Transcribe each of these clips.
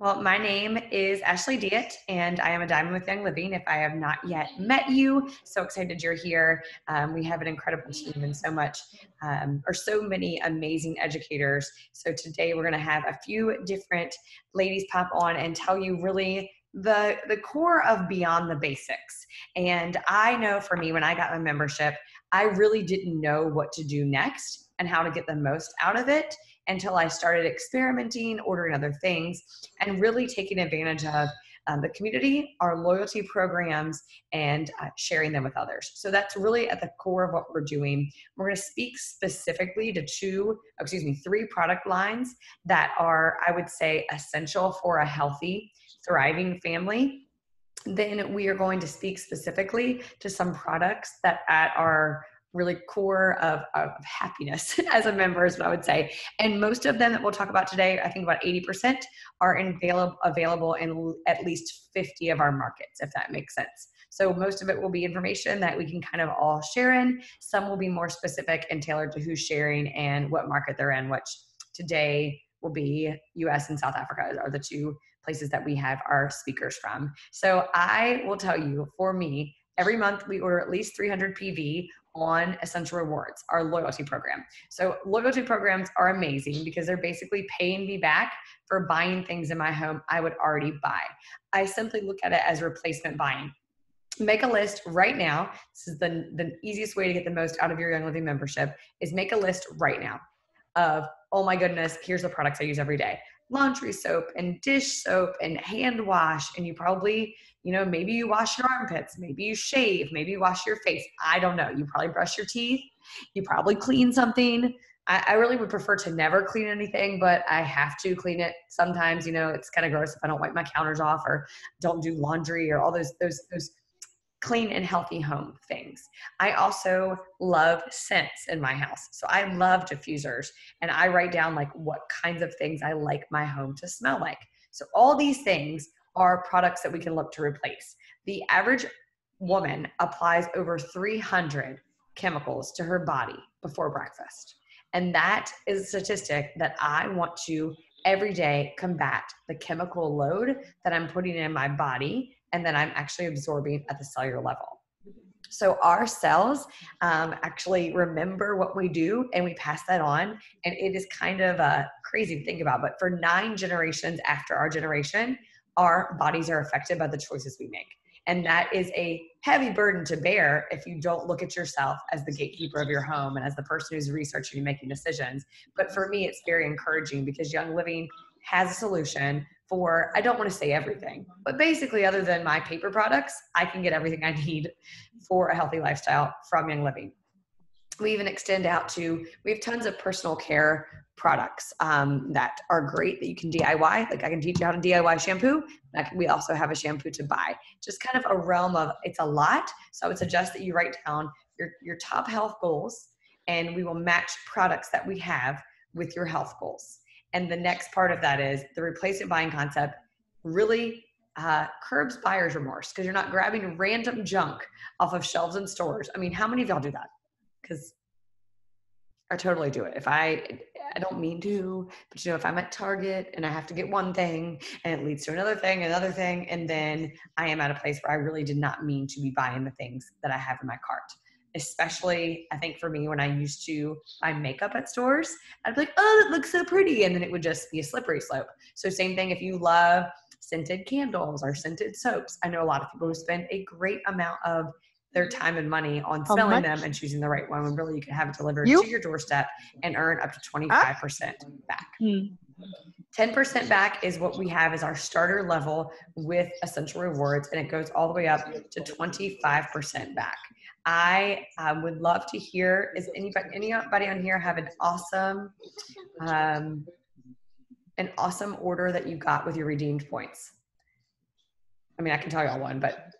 Well, my name is Ashley Diette, and I am a Diamond with Young Living. If I have not yet met you, so excited you're here. Um, we have an incredible team and so much, um, or so many amazing educators. So today we're going to have a few different ladies pop on and tell you really the the core of beyond the basics. And I know for me, when I got my membership, I really didn't know what to do next and how to get the most out of it until I started experimenting, ordering other things, and really taking advantage of um, the community, our loyalty programs, and uh, sharing them with others. So that's really at the core of what we're doing. We're going to speak specifically to two, excuse me, three product lines that are, I would say, essential for a healthy, thriving family. Then we are going to speak specifically to some products that at our really core of, of happiness as a member is what I would say. And most of them that we'll talk about today, I think about 80% are available available in at least 50 of our markets, if that makes sense. So most of it will be information that we can kind of all share in. Some will be more specific and tailored to who's sharing and what market they're in, which today will be US and South Africa are the two places that we have our speakers from. So I will tell you for me, every month we order at least 300 PV on Essential Rewards, our loyalty program. So, loyalty programs are amazing because they're basically paying me back for buying things in my home I would already buy. I simply look at it as replacement buying. Make a list right now. This is the, the easiest way to get the most out of your Young Living membership is make a list right now of, oh my goodness, here's the products I use every day laundry soap and dish soap and hand wash and you probably you know maybe you wash your armpits maybe you shave maybe you wash your face i don't know you probably brush your teeth you probably clean something I, I really would prefer to never clean anything but i have to clean it sometimes you know it's kind of gross if i don't wipe my counters off or don't do laundry or all those those those clean and healthy home things. I also love scents in my house. So I love diffusers and I write down like what kinds of things I like my home to smell like. So all these things are products that we can look to replace. The average woman applies over 300 chemicals to her body before breakfast. And that is a statistic that I want to every day combat the chemical load that I'm putting in my body and then I'm actually absorbing at the cellular level. So our cells um, actually remember what we do and we pass that on. And it is kind of uh, crazy to think about, but for nine generations after our generation, our bodies are affected by the choices we make. And that is a heavy burden to bear if you don't look at yourself as the gatekeeper of your home and as the person who's researching and making decisions. But for me, it's very encouraging because Young Living has a solution for I don't want to say everything, but basically, other than my paper products, I can get everything I need for a healthy lifestyle from Young Living. We even extend out to we have tons of personal care products um, that are great that you can DIY. Like I can teach you how to DIY shampoo. we also have a shampoo to buy. Just kind of a realm of it's a lot. So I would suggest that you write down your your top health goals, and we will match products that we have with your health goals. And the next part of that is the replacement buying concept really uh, curbs buyer's remorse because you're not grabbing random junk off of shelves in stores. I mean, how many of y'all do that? Because I totally do it. If I, I don't mean to, but you know, if I'm at Target and I have to get one thing and it leads to another thing, another thing, and then I am at a place where I really did not mean to be buying the things that I have in my cart especially I think for me when I used to buy makeup at stores, I'd be like, oh, that looks so pretty. And then it would just be a slippery slope. So, same thing if you love scented candles or scented soaps. I know a lot of people who spend a great amount of their time and money on smelling them and choosing the right one when really you can have it delivered you? to your doorstep and earn up to 25% back. Hmm. 10% back is what we have as our starter level with essential rewards and it goes all the way up to 25% back I um, would love to hear. Is anybody anybody on here have an awesome, um, an awesome order that you got with your redeemed points? I mean, I can tell y'all one, but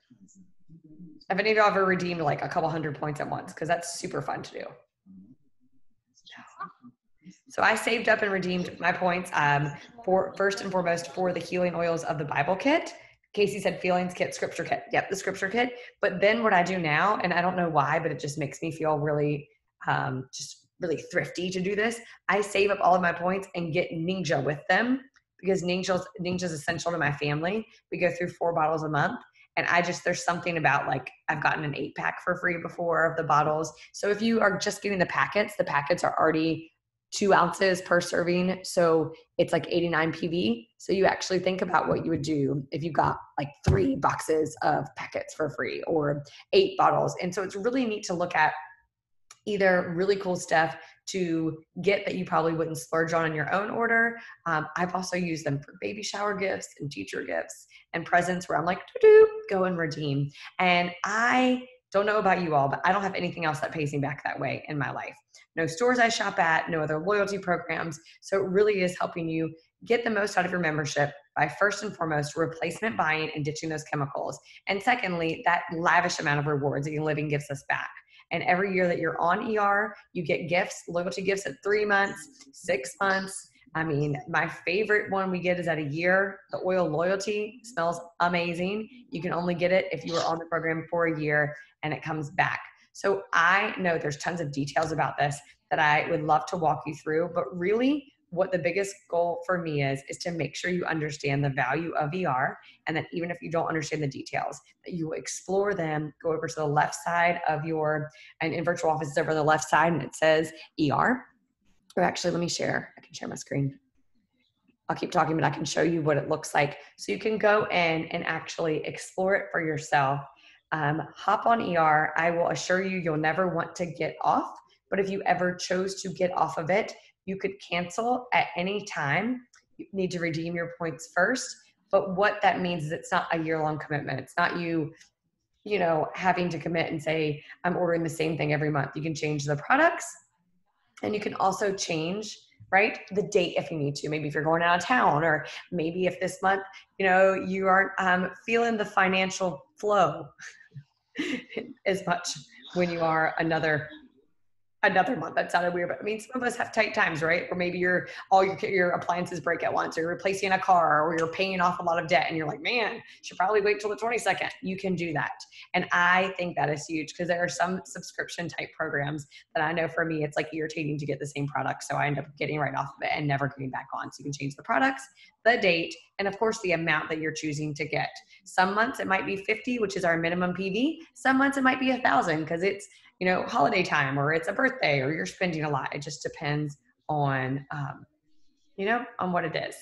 have any of y'all ever redeemed like a couple hundred points at once? Because that's super fun to do. So I saved up and redeemed my points um, for first and foremost for the healing oils of the Bible kit Casey said feelings kit, scripture kit. Yep, the scripture kit. But then what I do now, and I don't know why, but it just makes me feel really um, just really thrifty to do this. I save up all of my points and get Ningxia with them because Ningxia's Ningxia's essential to my family. We go through four bottles a month. And I just, there's something about like, I've gotten an eight pack for free before of the bottles. So if you are just getting the packets, the packets are already two ounces per serving. So it's like 89 PV. So you actually think about what you would do if you got like three boxes of packets for free or eight bottles. And so it's really neat to look at either really cool stuff to get that you probably wouldn't splurge on in your own order. Um, I've also used them for baby shower gifts and teacher gifts and presents where I'm like, doo go and redeem. And I don't know about you all, but I don't have anything else that pays me back that way in my life. No stores I shop at, no other loyalty programs. So it really is helping you get the most out of your membership by first and foremost replacement buying and ditching those chemicals. And secondly, that lavish amount of rewards that Living gives us back. And every year that you're on ER, you get gifts, loyalty gifts at three months, six months. I mean, my favorite one we get is at a year. The oil loyalty smells amazing. You can only get it if you were on the program for a year and it comes back. So I know there's tons of details about this that I would love to walk you through, but really what the biggest goal for me is is to make sure you understand the value of ER and that even if you don't understand the details that you explore them go over to the left side of your and in virtual office over the left side and it says ER or actually let me share I can share my screen. I'll keep talking but I can show you what it looks like. So you can go in and actually explore it for yourself. Um, hop on ER I will assure you you'll never want to get off but if you ever chose to get off of it you could cancel at any time. You need to redeem your points first. But what that means is it's not a year long commitment. It's not you, you know, having to commit and say, I'm ordering the same thing every month. You can change the products and you can also change right the date if you need to maybe if you're going out of town or maybe if this month you know you aren't um, feeling the financial flow as much when you are another another month. That sounded weird, but I mean, some of us have tight times, right? Or maybe your all your your appliances break at once, or you're replacing a car, or you're paying off a lot of debt, and you're like, man, should probably wait till the 22nd. You can do that, and I think that is huge because there are some subscription type programs that I know for me, it's like irritating to get the same product, so I end up getting right off of it and never getting back on. So you can change the products, the date, and of course the amount that you're choosing to get. Some months it might be 50, which is our minimum PV. Some months it might be a thousand because it's you know, holiday time or it's a birthday or you're spending a lot. It just depends on, um, you know, on what it is.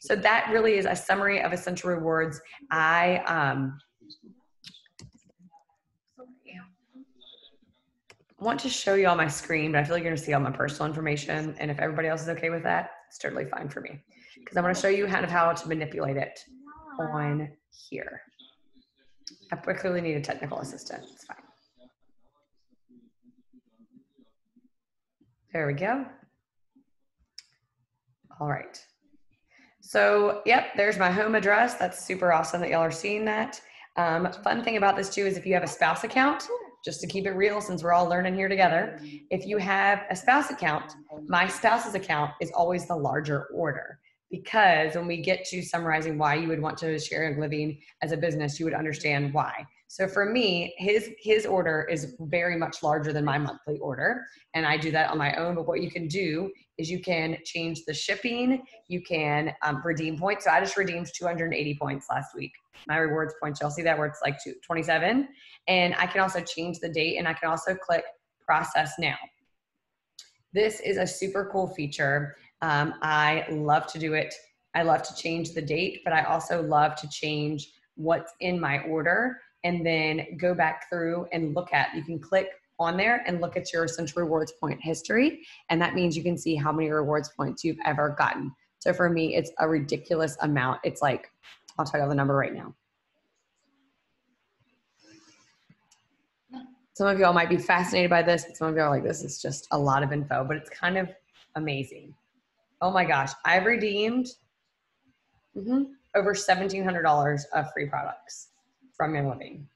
So that really is a summary of essential rewards. I, um, want to show you all my screen, but I feel like you're gonna see all my personal information. And if everybody else is okay with that, it's totally fine for me. Because I'm gonna show you kind of how to manipulate it on here. I clearly need a technical assistant, it's fine. There we go. All right. So, yep, there's my home address. That's super awesome that y'all are seeing that. Um, fun thing about this too is if you have a spouse account, just to keep it real since we're all learning here together, if you have a spouse account, my spouse's account is always the larger order because when we get to summarizing why you would want to share a living as a business, you would understand why. So for me, his his order is very much larger than my monthly order, and I do that on my own. But what you can do is you can change the shipping. You can um, redeem points. So I just redeemed 280 points last week. My rewards points, you'll see that where it's like 27, and I can also change the date, and I can also click process now. This is a super cool feature. Um, I love to do it. I love to change the date, but I also love to change what's in my order and then go back through and look at, you can click on there and look at your essential rewards point history. And that means you can see how many rewards points you've ever gotten. So for me, it's a ridiculous amount. It's like, I'll tell you the number right now. Some of y'all might be fascinated by this, but some of y'all are like, this is just a lot of info, but it's kind of amazing. Oh my gosh, I've redeemed mm-hmm, over $1,700 of free products from Young Living.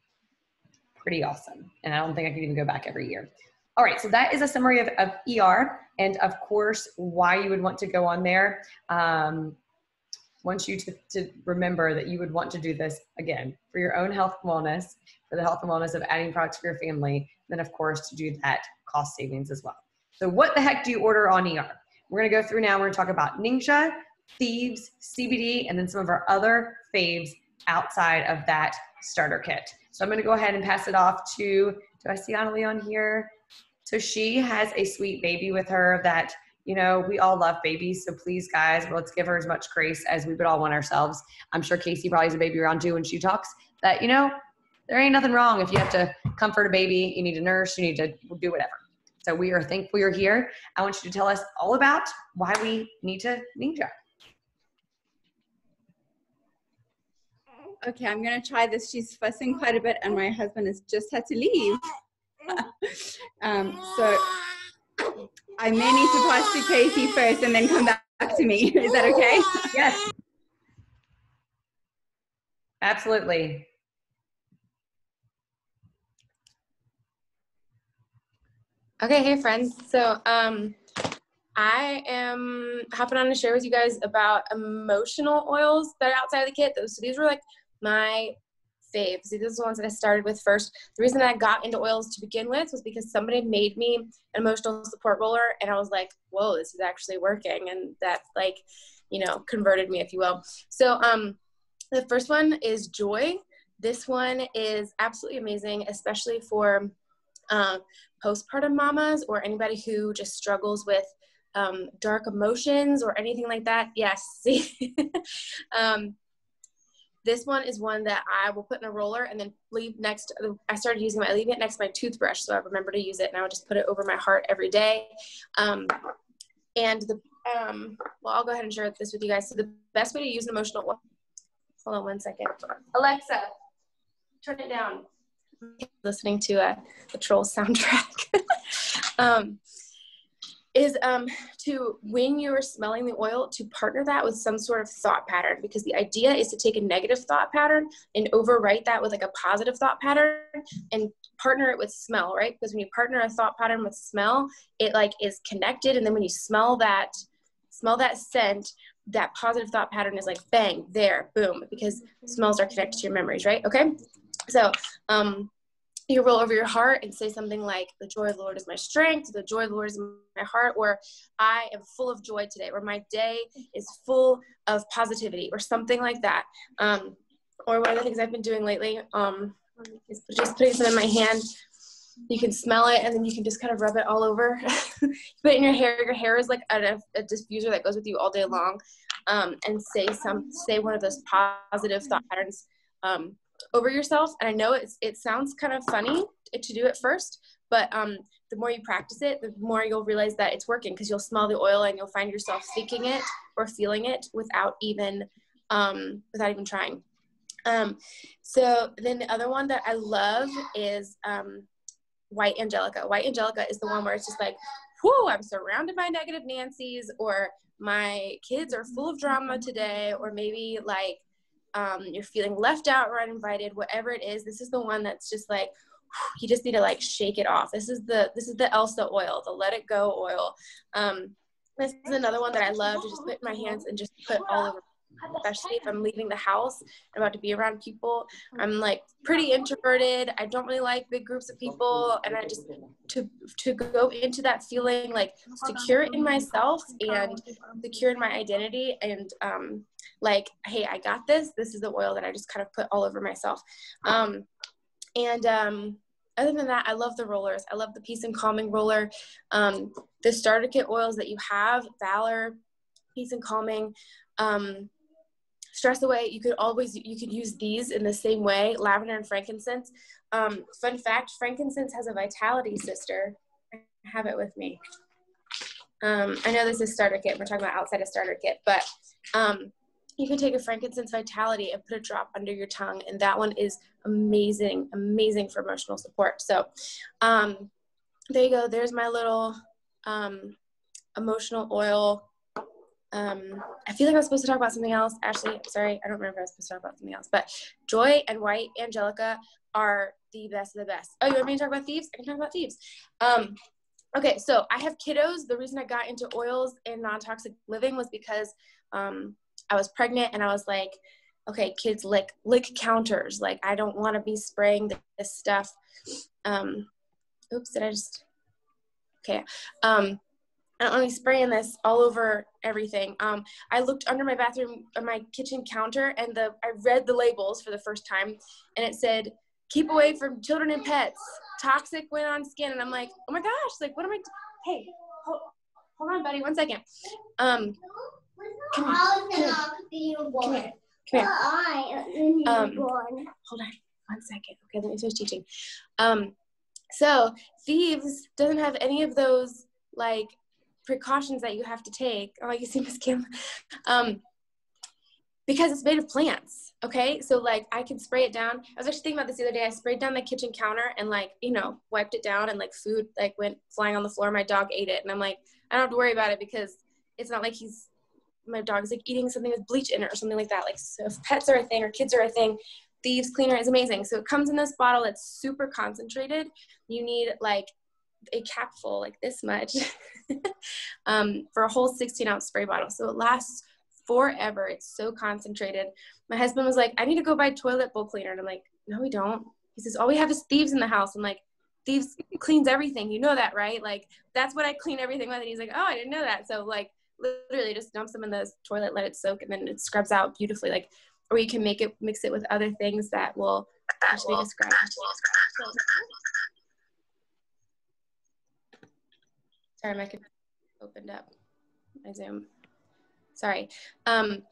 Pretty awesome. And I don't think I could even go back every year. All right, so that is a summary of, of ER and of course why you would want to go on there. Um, want you to, to remember that you would want to do this again for your own health and wellness, for the health and wellness of adding products for your family, and then of course to do that cost savings as well. So what the heck do you order on ER? We're gonna go through now, we're gonna talk about Ningxia, thieves, CBD, and then some of our other faves outside of that starter kit. So I'm going to go ahead and pass it off to, do I see Annalie on here? So she has a sweet baby with her that, you know, we all love babies. So please, guys, let's give her as much grace as we would all want ourselves. I'm sure Casey probably has a baby around too when she talks that, you know, there ain't nothing wrong if you have to comfort a baby, you need a nurse, you need to do whatever. So we are thankful you're here. I want you to tell us all about why we need to Ningxia. Okay, I'm gonna try this. She's fussing quite a bit, and my husband has just had to leave. um, so I may need to pass to Casey first, and then come back to me. Is that okay? Yes. Absolutely. Okay, hey friends. So um, I am hopping on to share with you guys about emotional oils that are outside of the kit. So these were like my faves. These are the ones that I started with first. The reason I got into oils to begin with was because somebody made me an emotional support roller, and I was like, "Whoa, this is actually working!" And that like, you know, converted me, if you will. So um, the first one is Joy. This one is absolutely amazing, especially for uh, postpartum mamas or anybody who just struggles with um, dark emotions or anything like that. Yes, see. um, this one is one that I will put in a roller and then leave next. I started using my, I leave it next to my toothbrush, so I remember to use it, and I would just put it over my heart every day. Um, and the, um, well, I'll go ahead and share this with you guys. So the best way to use an emotional, hold on one second. Alexa, turn it down. Listening to a, a troll soundtrack. um, is um, to when you're smelling the oil to partner that with some sort of thought pattern because the idea is to take a negative thought pattern and overwrite that with like a positive thought pattern and partner it with smell right? Because when you partner a thought pattern with smell it like is connected and then when you smell that smell that scent that positive thought pattern is like bang there boom because smells are connected to your memories right? Okay? So um you roll over your heart and say something like, The joy of the Lord is my strength, the joy of the Lord is my heart, or I am full of joy today, or my day is full of positivity, or something like that. Um, or one of the things I've been doing lately um, is just putting some in my hand. You can smell it and then you can just kind of rub it all over. put in your hair. Your hair is like a, a diffuser that goes with you all day long. Um, and say some, say one of those positive thought patterns. Um, over yourself. And I know it's, it sounds kind of funny to do it first, but um, the more you practice it, the more you'll realize that it's working because you'll smell the oil and you'll find yourself thinking it or feeling it without even um, without even trying. Um, so then the other one that I love is um, White Angelica. White Angelica is the one where it's just like, whoa, I'm surrounded by negative Nancy's, or my kids are full of drama today, or maybe like um, you're feeling left out or uninvited, whatever it is, this is the one that's just like you just need to like shake it off. This is the this is the Elsa oil, the Let It Go oil. Um, this is another one that I love to just put my hands and just put all over especially if I'm leaving the house, I'm about to be around people. I'm like pretty introverted. I don't really like big groups of people, and I just to to go into that feeling like secure in myself and secure in my identity, and um, like, hey, I got this. This is the oil that I just kind of put all over myself. Um, and um, other than that, I love the rollers. I love the peace and calming roller. Um, the starter kit oils that you have, Valor, peace and calming. Um, stress away you could always you could use these in the same way lavender and frankincense. Um, fun fact frankincense has a vitality sister. I have it with me. Um, i know this is starter kit we're talking about outside of starter kit but um, you can take a frankincense vitality and put a drop under your tongue and that one is amazing amazing for emotional support. So um, there you go there's my little um, emotional oil um, I feel like I was supposed to talk about something else. Ashley, sorry, I don't remember I was supposed to talk about something else. But Joy and White Angelica are the best of the best. Oh, you want me to talk about thieves? I can talk about thieves. Um, okay, so I have kiddos. The reason I got into oils and non-toxic living was because um, I was pregnant and I was like, okay, kids lick lick counters. Like I don't want to be spraying this stuff. Um, oops, did I just? Okay. Um, I'm spraying this all over everything. Um, I looked under my bathroom, uh, my kitchen counter, and the I read the labels for the first time, and it said, "Keep away from children and pets. Toxic when on skin." And I'm like, "Oh my gosh! Like, what am I? Hey, hold, hold on, buddy, one second. Um, come here, come here, come here. Um, hold on, one second. Okay, let me finish teaching. Um, so thieves doesn't have any of those like precautions that you have to take. Oh, you see Miss Kim. Um, because it's made of plants. Okay, so like I can spray it down. I was actually thinking about this the other day. I sprayed down the kitchen counter and like you know wiped it down, and like food like went flying on the floor. My dog ate it, and I'm like I don't have to worry about it because it's not like he's my dog's like eating something with bleach in it or something like that. Like so if pets are a thing or kids are a thing, Thieves Cleaner is amazing. So it comes in this bottle that's super concentrated. You need like a capful like this much um, for a whole 16 ounce spray bottle. So it lasts forever. It's so concentrated. My husband was like, I need to go buy toilet bowl cleaner. And I'm like, no, we don't. He says, all we have is thieves in the house. I'm like, thieves cleans everything. You know that, right? Like, that's what I clean everything with. And he's like, oh, I didn't know that. So, like, literally just dumps them in the toilet, let it soak, and then it scrubs out beautifully. Like, or you can make it, mix it with other things that will actually describe. Sorry, my computer opened up my Zoom. Sorry. Um,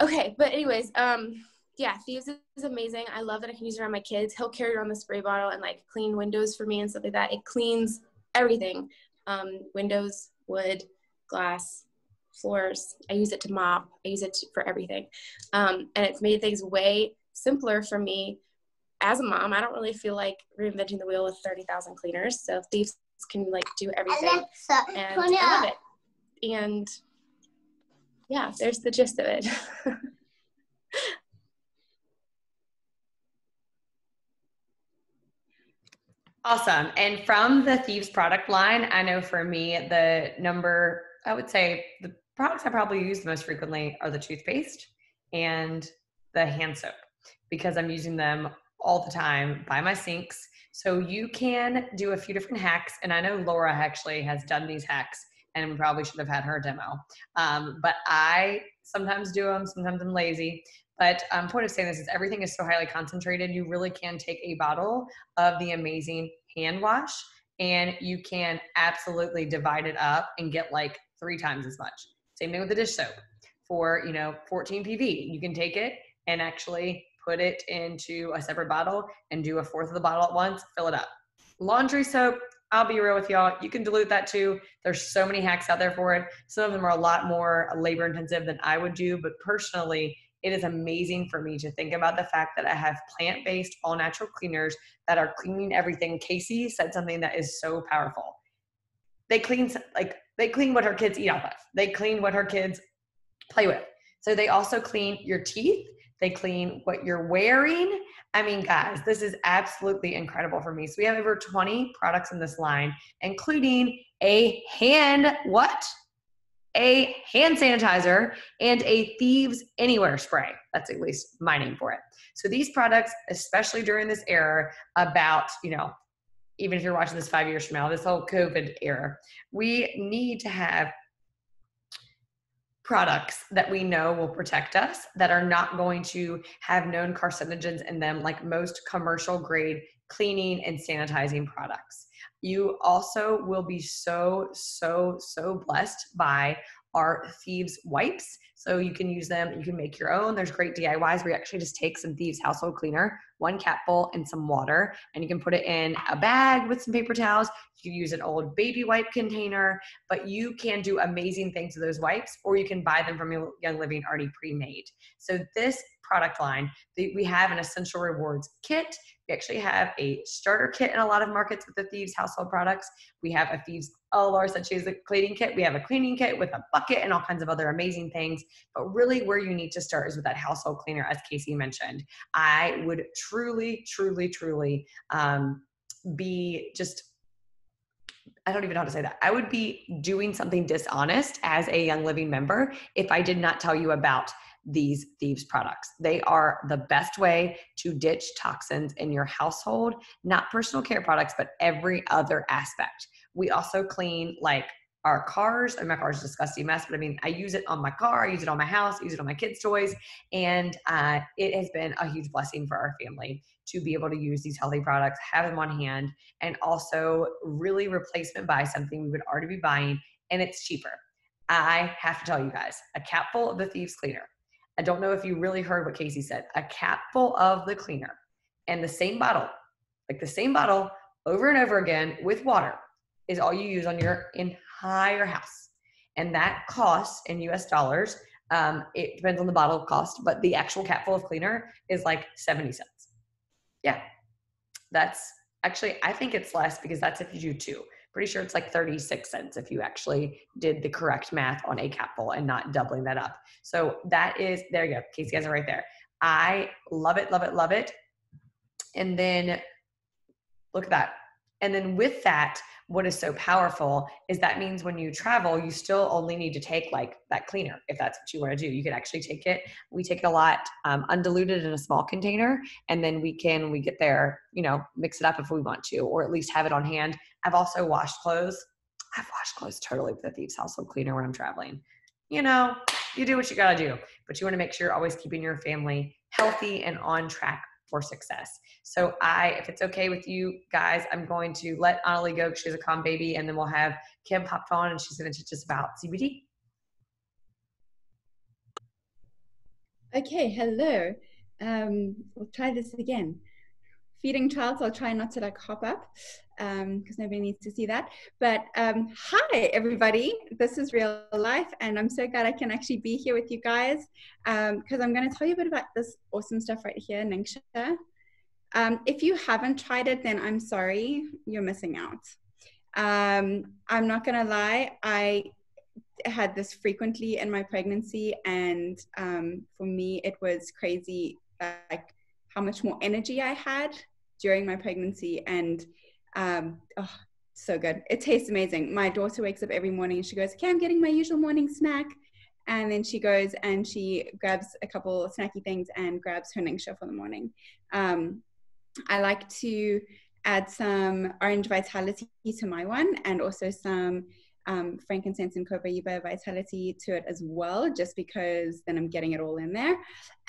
okay, but anyways, um, yeah, Thieves is amazing. I love that I can use it around my kids. He'll carry it around the spray bottle and like clean windows for me and stuff like that. It cleans everything. Um, windows, wood, glass, floors. I use it to mop. I use it to, for everything. Um, and it's made things way simpler for me as a mom. I don't really feel like reinventing the wheel with 30,000 cleaners. So Thieves can like do everything. Alexa, and I love it. And yeah, there's the gist of it. awesome. And from the Thieves product line, I know for me, the number, I would say the products I probably use the most frequently are the toothpaste and the hand soap because I'm using them all the time by my sinks so you can do a few different hacks. And I know Laura actually has done these hacks and probably should have had her demo. Um, but I sometimes do them, sometimes I'm lazy. But um, point of saying this is everything is so highly concentrated. You really can take a bottle of the amazing hand wash and you can absolutely divide it up and get like three times as much. Same thing with the dish soap. For you know 14 PV, you can take it and actually put it into a separate bottle and do a fourth of the bottle at once, fill it up. Laundry soap, I'll be real with y'all. You can dilute that too. There's so many hacks out there for it. Some of them are a lot more labor intensive than I would do, but personally, it is amazing for me to think about the fact that I have plant based, all natural cleaners that are cleaning everything. Casey said something that is so powerful. They clean, like, they clean what her kids eat off of, they clean what her kids play with. So they also clean your teeth they clean what you're wearing. I mean, guys, this is absolutely incredible for me. So we have over 20 products in this line, including a hand what? A hand sanitizer and a Thieves Anywhere spray. That's at least my name for it. So these products, especially during this era about, you know, even if you're watching this five years from now, this whole COVID era, we need to have products that we know will protect us that are not going to have known carcinogens in them like most commercial grade cleaning and sanitizing products. You also will be so, so, so blessed by our Thieves wipes. So you can use them, you can make your own. There's great DIYs where you actually just take some Thieves household cleaner, one capful, and some water, and you can put it in a bag with some paper towels. You can use an old baby wipe container, but you can do amazing things with those wipes, or you can buy them from Young Living already pre made. So this product line, we have an essential rewards kit. We actually have a starter kit in a lot of markets with the Thieves household products. We have a Thieves, Laura said she's a cleaning kit. We have a cleaning kit with a bucket and all kinds of other amazing things. But really, where you need to start is with that household cleaner, as Casey mentioned. I would truly, truly, truly um, be just I don't even know how to say that. I would be doing something dishonest as a Young Living member if I did not tell you about these thieves products. They are the best way to ditch toxins in your household, not personal care products, but every other aspect. We also clean like our cars. And my car is a disgusting mess, but I mean, I use it on my car, I use it on my house, I use it on my kids' toys. And uh, it has been a huge blessing for our family to be able to use these healthy products, have them on hand, and also really replacement buy something we would already be buying, and it's cheaper. I have to tell you guys, a capful of the Thieves Cleaner. I don't know if you really heard what Casey said. A capful of the cleaner and the same bottle, like the same bottle over and over again with water, is all you use on your entire house. And that costs in US dollars, um, it depends on the bottle cost, but the actual capful of cleaner is like 70 cents. Yeah. That's actually, I think it's less because that's if you do two. Pretty sure it's like 36 cents if you actually did the correct math on a capful and not doubling that up. So that is, there you go. Casey has it right there. I love it, love it, love it. And then look at that. And then with that, what is so powerful is that means when you travel, you still only need to take like that cleaner if that's what you want to do. You could actually take it. We take it a lot um, undiluted in a small container, and then we can, we get there, you know, mix it up if we want to, or at least have it on hand. I've also washed clothes. I've washed clothes totally with the Thieves Household Cleaner when I'm traveling. You know, you do what you got to do, but you want to make sure you're always keeping your family healthy and on track for success. So I, if it's okay with you guys, I'm going to let Annalie go because she's a calm baby, and then we'll have Kim popped on, and she's to teach us about CBD. Okay, hello. Um, we'll try this again. Feeding child, so I'll try not to like hop up because um, nobody needs to see that. But um, hi, everybody. This is real life, and I'm so glad I can actually be here with you guys because um, I'm going to tell you a bit about this awesome stuff right here, Ningxia. Um, if you haven't tried it, then I'm sorry, you're missing out. Um, I'm not going to lie, I had this frequently in my pregnancy, and um, for me, it was crazy, like how much more energy I had during my pregnancy and um, oh, so good. It tastes amazing. My daughter wakes up every morning and she goes, Okay, I'm getting my usual morning snack. And then she goes and she grabs a couple snacky things and grabs her Ningxia for the morning. Um, I like to add some orange vitality to my one and also some um, frankincense and copaiba vitality to it as well, just because then I'm getting it all in there.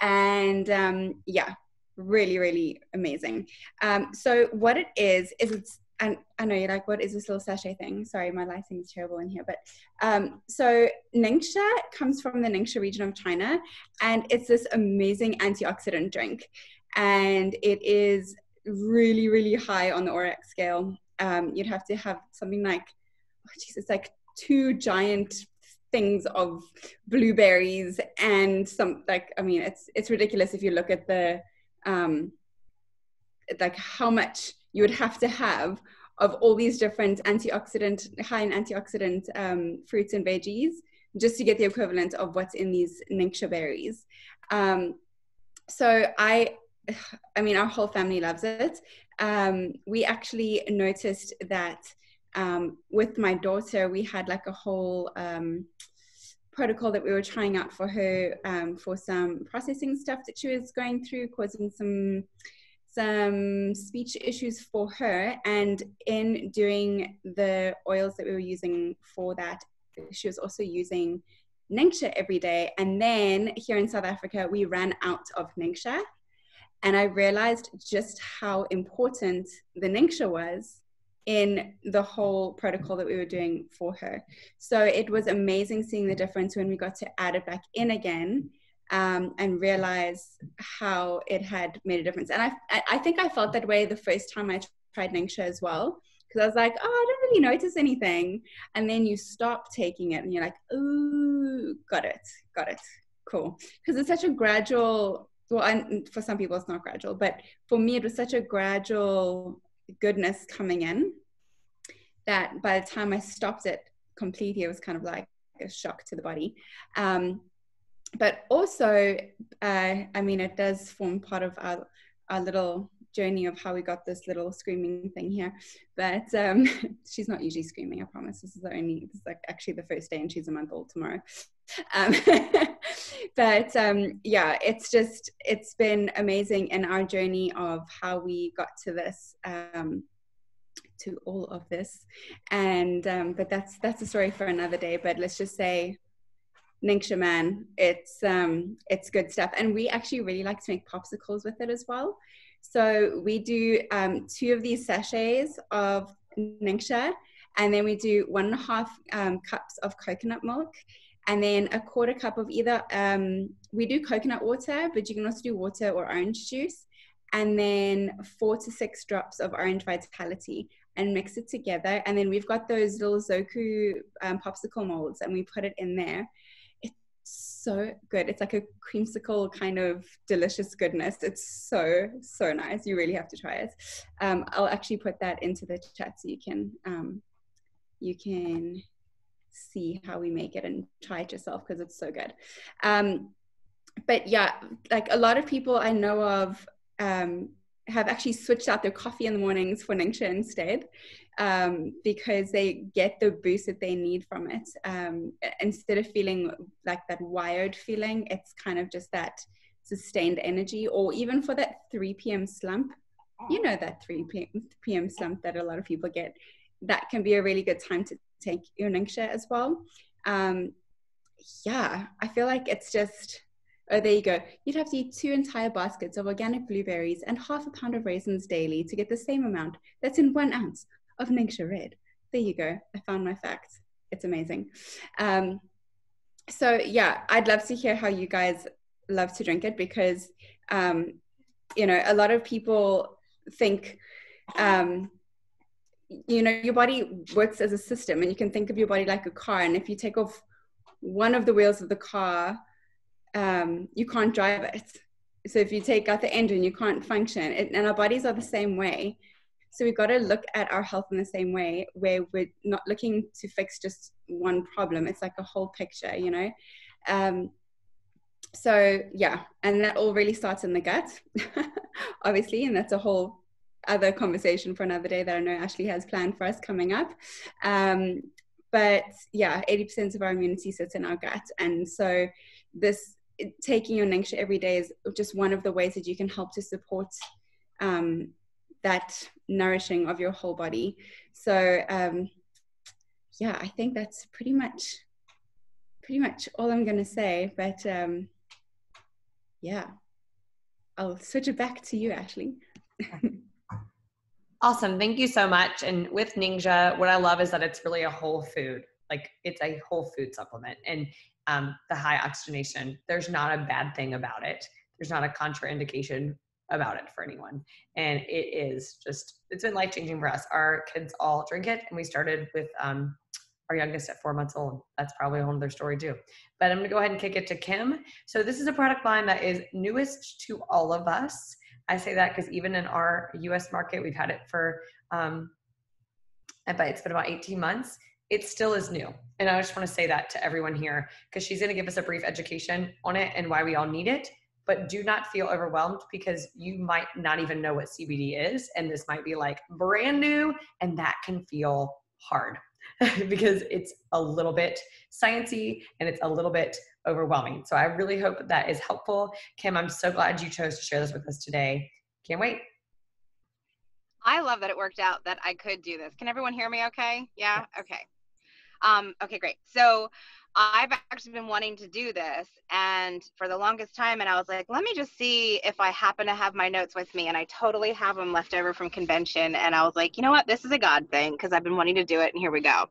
And um, yeah, really, really amazing. Um, so what it is, is it's, and I know you're like, what is this little sachet thing? Sorry, my lighting is terrible in here. But um, so Ningxia comes from the Ningxia region of China, and it's this amazing antioxidant drink. And it is really, really high on the ORAC scale. Um, you'd have to have something like, oh, geez, it's like two giant things of blueberries and some like i mean it's it's ridiculous if you look at the um, like how much you would have to have of all these different antioxidant, high in antioxidant um, fruits and veggies just to get the equivalent of what's in these Ningxia berries. Um, so I, I mean, our whole family loves it. Um, we actually noticed that um, with my daughter, we had like a whole um, protocol that we were trying out for her um, for some processing stuff that she was going through, causing some some speech issues for her. And in doing the oils that we were using for that, she was also using Ningxia every day. And then here in South Africa, we ran out of Ningxia. And I realized just how important the Ningxia was in the whole protocol that we were doing for her. So it was amazing seeing the difference when we got to add it back in again um, and realize how it had made a difference. And I, I think I felt that way the first time I tried Ningxia as well. Because I was like, oh, I don't really notice anything. And then you stop taking it and you're like, ooh, got it, got it, cool. Because it's such a gradual, well, and for some people it's not gradual, but for me it was such a gradual goodness coming in that by the time I stopped it completely, it was kind of like a shock to the body. Um, but also, uh, I mean, it does form part of our, our little journey of how we got this little screaming thing here. But um, she's not usually screaming, I promise. This is the only, this is like actually the first day and she's a month old tomorrow. Um, but um, yeah, it's just, it's been amazing in our journey of how we got to this, um, to all of this. And um, but that's that's a story for another day. But let's just say Ningxia man, it's um, it's good stuff. And we actually really like to make popsicles with it as well. So we do um, two of these sachets of Ningxia, and then we do one and a half um, cups of coconut milk, and then a quarter cup of either um, we do coconut water, but you can also do water or orange juice, and then four to six drops of orange vitality and mix it together. And then we've got those little Zoku um, popsicle molds, and we put it in there. It's so good. It's like a creamsicle kind of delicious goodness. It's so so nice. You really have to try it. Um, I'll actually put that into the chat so you can um, you can see how we make it and try it yourself because it's so good. Um, but yeah, like a lot of people I know of um, have actually switched out their coffee in the mornings for Ningxia instead um, because they get the boost that they need from it. Um, instead of feeling like that wired feeling, it's kind of just that sustained energy, or even for that 3 p.m. slump. You know that 3 p.m. slump that a lot of people get. That can be a really good time to take your Ningxia as well. Um, yeah, I feel like it's just Oh, there you go. You'd have to eat two entire baskets of organic blueberries and half a pound of raisins daily to get the same amount that's in one ounce of Ningxia Red. There you go. I found my facts. It's amazing. Um, so yeah, I'd love to hear how you guys love to drink it because, um, you know, a lot of people think, um, you know, your body works as a system and you can think of your body like a car. And if you take off one of the wheels of the car, um, you can't drive it. So if you take out the engine, you can't function. It, and our bodies are the same way. So we've got to look at our health in the same way, where we're not looking to fix just one problem. It's like a whole picture, you know. Um, so yeah, and that all really starts in the gut, obviously, and that's a whole other conversation for another day that I know Ashley has planned for us coming up. Um, but yeah, 80% of our immunity sits in our gut, and so this taking your Ningxia every day is just one of the ways that you can help to support um, that nourishing of your whole body. So um, yeah, I think that's pretty much pretty much all I'm to say. But um, yeah, I'll switch it back to you, Ashley. awesome. Thank you so much. And with Ningxia, what I love is that it's really a whole food. Like it's a whole food supplement. And um, the high oxygenation. There's not a bad thing about it. There's not a contraindication about it for anyone. And it is just, it's been life changing for us. Our kids all drink it, and we started with um, our youngest at four months old. That's probably a other story too. But I'm gonna go ahead and kick it to Kim. So this is a product line that is newest to all of us. I say that because even in our US market, we've had it for, um, but it's been about 18 months it still is new. And I just want to say that to everyone here because she's going to give us a brief education on it and why we all need it. But do not feel overwhelmed because you might not even know what CBD is. And this might be like brand new, and that can feel hard because it's a little bit sciency and it's a little bit overwhelming. So I really hope that is helpful. Kim, I'm so glad you chose to share this with us today. Can't wait. I love that it worked out that I could do this. Can everyone hear me okay? Yeah? Okay. Um, okay, great. So I've actually been wanting to do this and for the longest time and I was like, let me just see if I happen to have my notes with me and I totally have them left over from convention and I was like, you know what, this is a God thing because I've been wanting to do it and here we go.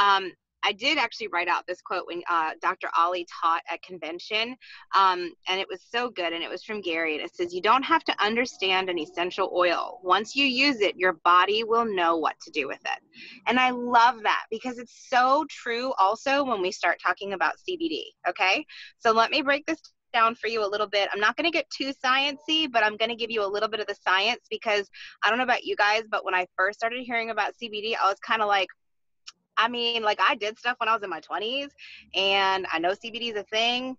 Um, I did actually write out this quote when uh, Dr. Ali taught at convention, um, and it was so good. And it was from Gary, and it says, "You don't have to understand an essential oil. Once you use it, your body will know what to do with it." And I love that because it's so true. Also, when we start talking about CBD, okay. So let me break this down for you a little bit. I'm not going to get too sciency, but I'm going to give you a little bit of the science because I don't know about you guys, but when I first started hearing about CBD, I was kind of like, I mean, like I did stuff when I was in my 20s and I know CBD is a thing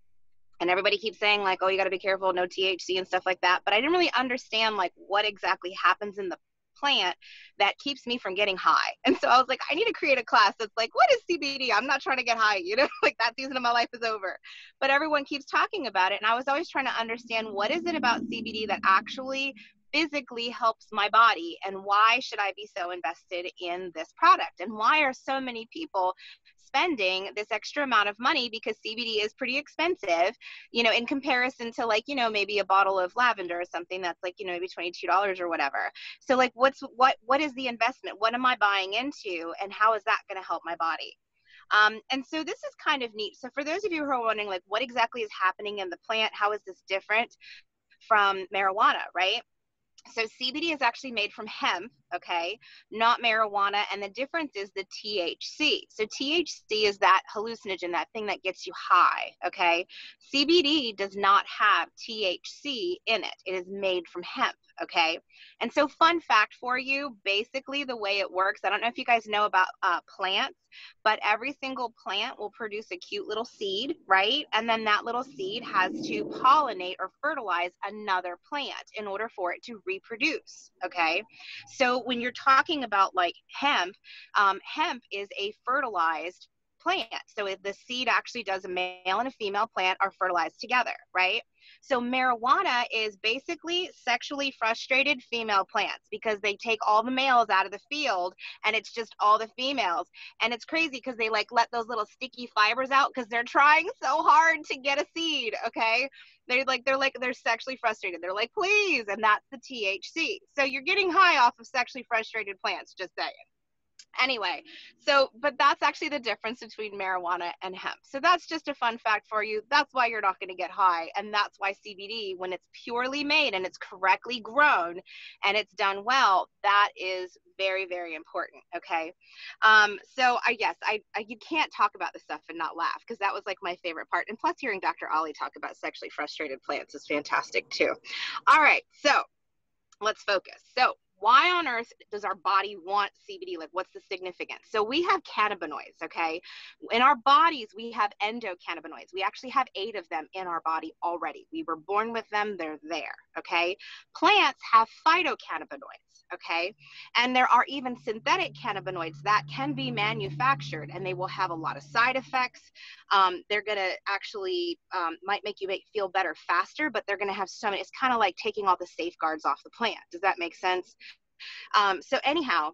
and everybody keeps saying like, oh, you got to be careful, no THC and stuff like that. But I didn't really understand like what exactly happens in the plant that keeps me from getting high. And so I was like, I need to create a class that's like, what is CBD? I'm not trying to get high, you know, like that season of my life is over. But everyone keeps talking about it. And I was always trying to understand what is it about CBD that actually physically helps my body and why should I be so invested in this product and why are so many people spending this extra amount of money because CBD is pretty expensive, you know, in comparison to like, you know, maybe a bottle of lavender or something that's like, you know, maybe $22 or whatever. So like what's what what is the investment? What am I buying into and how is that going to help my body? Um, and so this is kind of neat. So for those of you who are wondering like what exactly is happening in the plant, how is this different from marijuana, right? So CBD is actually made from hemp, okay, not marijuana, and the difference is the THC. So THC is that hallucinogen, that thing that gets you high, okay? CBD does not have THC in it. It is made from hemp, okay? And so fun fact for you, basically the way it works, I don't know if you guys know about uh, plants, but every single plant will produce a cute little seed, right? And then that little seed has to pollinate or fertilize another plant in order for it to reproduce, okay? So when you're talking about like hemp, um, hemp is a fertilized plant. So the seed actually does a male and a female plant are fertilized together, right? So marijuana is basically sexually frustrated female plants because they take all the males out of the field and it's just all the females. And it's crazy because they like let those little sticky fibers out because they're trying so hard to get a seed, okay? They're like they're like they're sexually frustrated. They're like, please, and that's the THC. So you're getting high off of sexually frustrated plants, just saying anyway so but that's actually the difference between marijuana and hemp. So that's just a fun fact for you. That's why you're not going to get high and that's why cbd when it's purely made and it's correctly grown and it's done well that is very very important okay? Um so i guess I, I you can't talk about this stuff and not laugh because that was like my favorite part. And plus hearing dr ali talk about sexually frustrated plants is fantastic too. All right so let's focus. So why on earth does our body want CBD? Like, what's the significance? So, we have cannabinoids, okay? In our bodies, we have endocannabinoids. We actually have eight of them in our body already. We were born with them, they're there, okay? Plants have phytocannabinoids, okay? And there are even synthetic cannabinoids that can be manufactured and they will have a lot of side effects. Um, they're gonna actually, um, might make you make, feel better faster, but they're gonna have so many. it's kind of like taking all the safeguards off the plant. Does that make sense? Um, so anyhow,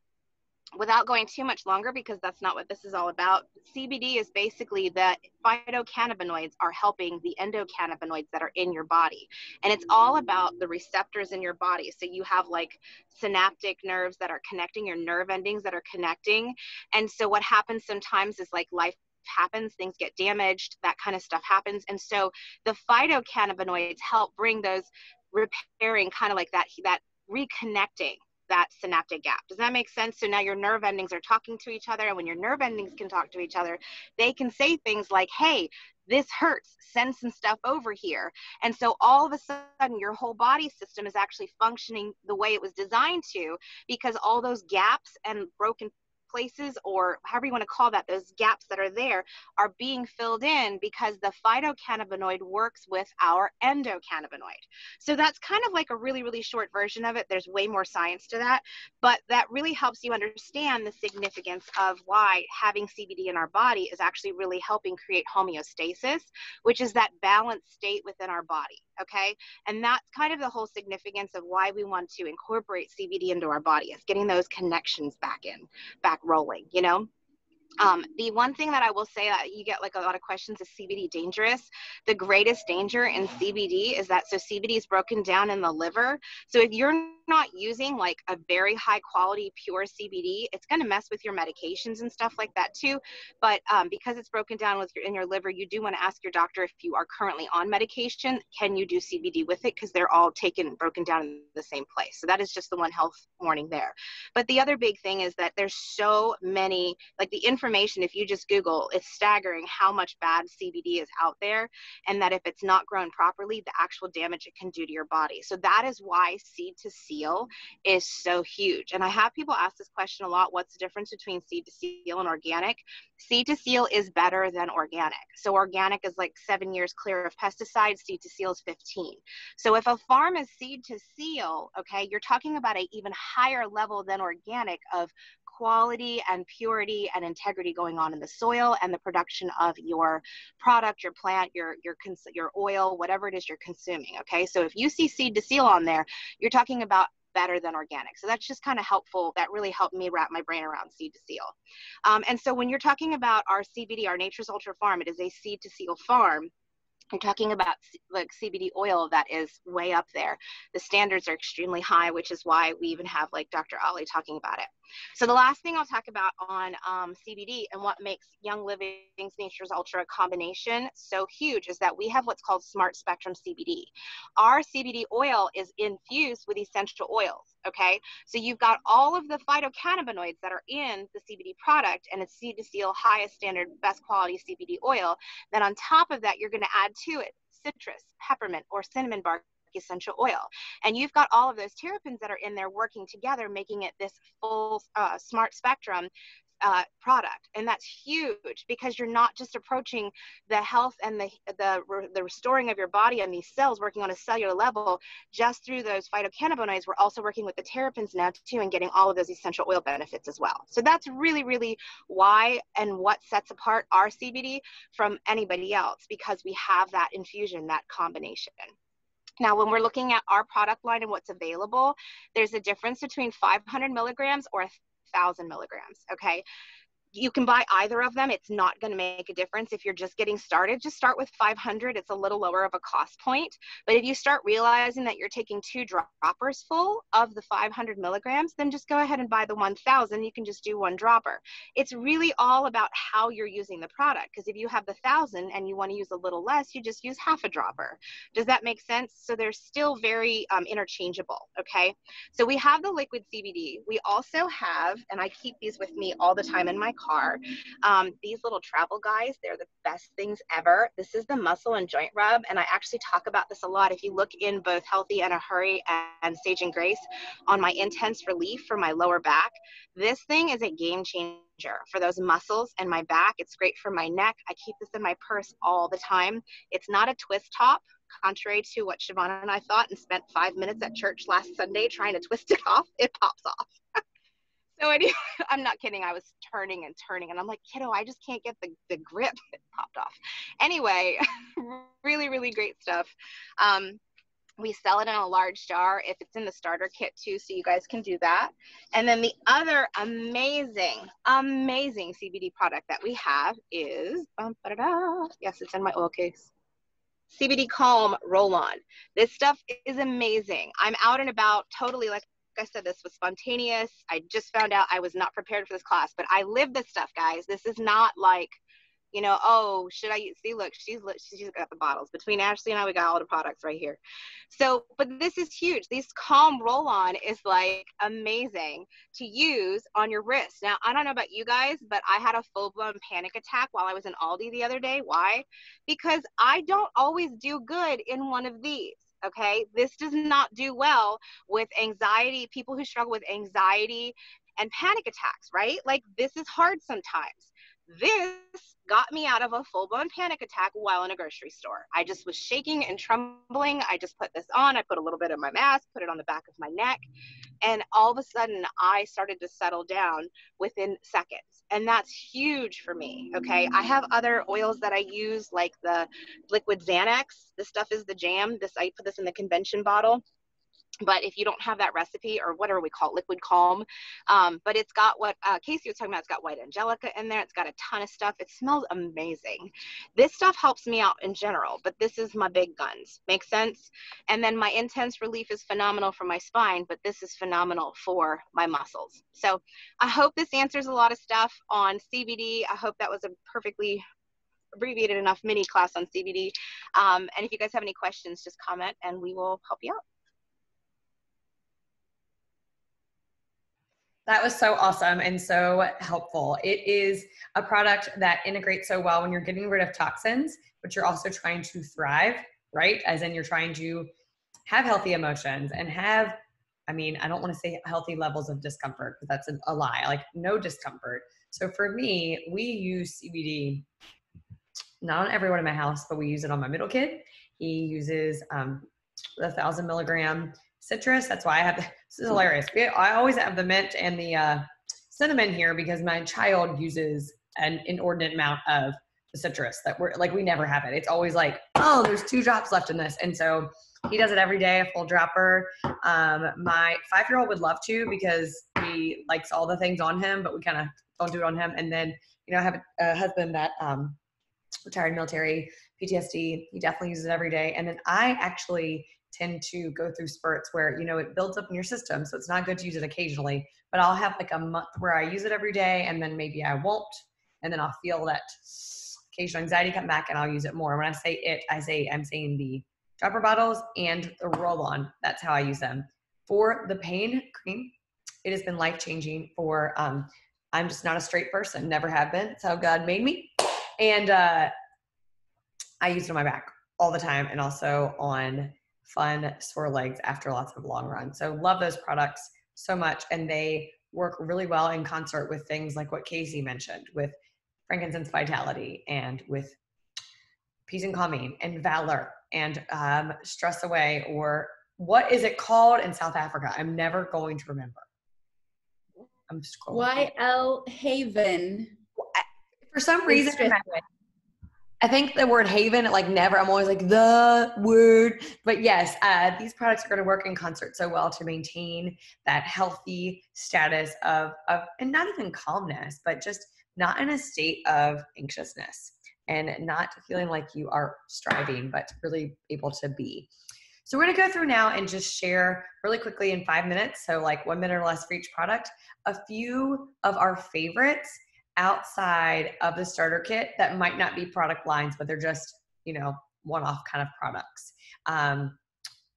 without going too much longer because that's not what this is all about cbd is basically that phytocannabinoids are helping the endocannabinoids that are in your body. And it's all about the receptors in your body. So you have like synaptic nerves that are connecting your nerve endings that are connecting. And so what happens sometimes is like life happens things get damaged that kind of stuff happens. And so the phytocannabinoids help bring those repairing kind of like that that reconnecting that synaptic gap. Does that make sense? So now your nerve endings are talking to each other. And when your nerve endings can talk to each other, they can say things like, hey, this hurts, send some stuff over here. And so all of a sudden, your whole body system is actually functioning the way it was designed to because all those gaps and broken places or however you want to call that those gaps that are there are being filled in because the phytocannabinoid works with our endocannabinoid. So that's kind of like a really really short version of it. There's way more science to that but that really helps you understand the significance of why having cbd in our body is actually really helping create homeostasis which is that balanced state within our body okay? And that's kind of the whole significance of why we want to incorporate cbd into our body is getting those connections back in back rolling you know um, the one thing that I will say that you get like a lot of questions is CBD dangerous? The greatest danger in CBD is that so CBD is broken down in the liver. So if you're not using like a very high quality pure CBD, it's going to mess with your medications and stuff like that too. But um, because it's broken down with your, in your liver, you do want to ask your doctor if you are currently on medication, can you do CBD with it? Because they're all taken broken down in the same place. So that is just the one health warning there. But the other big thing is that there's so many like the information. If you just Google, it's staggering how much bad CBD is out there, and that if it's not grown properly, the actual damage it can do to your body. So that is why seed to seal is so huge. And I have people ask this question a lot what's the difference between seed to seal and organic? Seed to seal is better than organic. So organic is like seven years clear of pesticides, seed to seal is 15. So if a farm is seed to seal, okay, you're talking about an even higher level than organic of quality and purity and integrity going on in the soil and the production of your product, your plant, your your cons- your oil, whatever it is you're consuming. Okay, so if you see seed to seal on there, you're talking about better than organic. So that's just kind of helpful. That really helped me wrap my brain around seed to seal. Um, and so when you're talking about our CBD, our Nature's Ultra Farm, it is a seed to seal farm. I'm talking about like CBD oil that is way up there. The standards are extremely high, which is why we even have like Dr. Ali talking about it. So the last thing I'll talk about on um, CBD and what makes Young Living's Nature's Ultra combination so huge is that we have what's called Smart Spectrum CBD. Our CBD oil is infused with essential oils. Okay, so you've got all of the phytocannabinoids that are in the CBD product, and it's Seed to Seal highest standard, best quality CBD oil. Then on top of that, you're going to add to it citrus, peppermint, or cinnamon bark essential oil. And you've got all of those terpenes that are in there working together, making it this full uh, smart spectrum uh, product. And that's huge because you're not just approaching the health and the, the the restoring of your body and these cells working on a cellular level just through those phytocannabinoids. We're also working with the terpenes now too and getting all of those essential oil benefits as well. So that's really really why and what sets apart our cbd from anybody else because we have that infusion that combination now, when we're looking at our product line and what's available, there's a difference between 500 milligrams or 1,000 milligrams, okay? You can buy either of them. It's not going to make a difference if you're just getting started. Just start with 500. It's a little lower of a cost point. But if you start realizing that you're taking two droppers full of the 500 milligrams, then just go ahead and buy the 1000. You can just do one dropper. It's really all about how you're using the product. Because if you have the 1000 and you want to use a little less, you just use half a dropper. Does that make sense? So they're still very um, interchangeable. Okay. So we have the liquid CBD. We also have, and I keep these with me all the time in my car. Um, these little travel guys, they're the best things ever. This is the muscle and joint rub, and I actually talk about this a lot. If you look in both Healthy and a Hurry and Sage and Grace on my intense relief for my lower back, this thing is a game changer for those muscles and my back. It's great for my neck. I keep this in my purse all the time. It's not a twist top, contrary to what Siobhan and I thought and spent five minutes at church last Sunday trying to twist it off. It pops off. So anyway, I'm not kidding. I was turning and turning, and I'm like, kiddo, I just can't get the, the grip. It popped off. Anyway, really, really great stuff. Um, we sell it in a large jar if it's in the starter kit too, so you guys can do that. And then the other amazing, amazing CBD product that we have is, yes, it's in my oil case. CBD Calm Roll On. This stuff is amazing. I'm out and about totally like I said, this was spontaneous. I just found out I was not prepared for this class, but I live this stuff, guys. This is not like, you know, oh, should I see? Look, she's she's got the bottles. Between Ashley and I, we got all the products right here. So, but this is huge. This Calm Roll On is like amazing to use on your wrist. Now, I don't know about you guys, but I had a full blown panic attack while I was in Aldi the other day. Why? Because I don't always do good in one of these okay? This does not do well with anxiety people who struggle with anxiety and panic attacks right? Like this is hard sometimes this got me out of a full blown panic attack while in a grocery store. I just was shaking and trembling. I just put this on. I put a little bit of my mask, put it on the back of my neck. And all of a sudden, I started to settle down within seconds. And that's huge for me. Okay. I have other oils that I use, like the liquid Xanax. This stuff is the jam. This I put this in the convention bottle but if you don't have that recipe or whatever we call it, liquid calm um, but it's got what uh, casey was talking about it's got white angelica in there it's got a ton of stuff it smells amazing. This stuff helps me out in general but this is my big guns make sense? And then my intense relief is phenomenal for my spine but this is phenomenal for my muscles. So i hope this answers a lot of stuff on cbd i hope that was a perfectly abbreviated enough mini class on cbd um, and if you guys have any questions just comment and we will help you out That was so awesome and so helpful. It is a product that integrates so well when you're getting rid of toxins, but you're also trying to thrive, right? As in, you're trying to have healthy emotions and have, I mean, I don't want to say healthy levels of discomfort, but that's a, lie, like no discomfort. So for me, we use CBD not on everyone in my house, but we use it on my middle kid. He uses um, a thousand milligram citrus. That's why I have this is hilarious. I always have the mint and the uh, cinnamon here because my child uses an inordinate amount of the citrus that we're like we never have it. It's always like, oh, there's two drops left in this. And so he does it every day, a full dropper. Um, my five year old would love to because he likes all the things on him, but we kind of don't do it on him. And then, you know, I have a, husband that um, retired military, PTSD. He definitely uses it every day. And then I actually tend to go through spurts where, you know, it builds up in your system. So it's not good to use it occasionally, but I'll have like a month where I use it every day and then maybe I won't. And then I'll feel that occasional anxiety come back and I'll use it more. When I say it, I say I'm saying the dropper bottles and the roll on. That's how I use them. For the pain cream, it has been life changing for, um, I'm just not a straight person, never have been. It's how God made me. And uh, I use it on my back all the time and also on fun sore legs after lots of long runs. So love those products so much. And they work really well in concert with things like what Casey mentioned with frankincense vitality and with peace and calming and valor and um, stress away or what is it called in South Africa? I'm never going to remember. I'm scrolling. YL Haven. For some reason, I think the word haven, like never, I'm always like the word. But yes, uh, these products are going to work in concert so well to maintain that healthy status of, of, and not even calmness, but just not in a state of anxiousness and not feeling like you are striving, but really able to be. So we're going to go through now and just share really quickly in five minutes, so like one minute or less for each product, a few of our favorites outside of the starter kit that might not be product lines, but they're just, you know, one off kind of products. Um,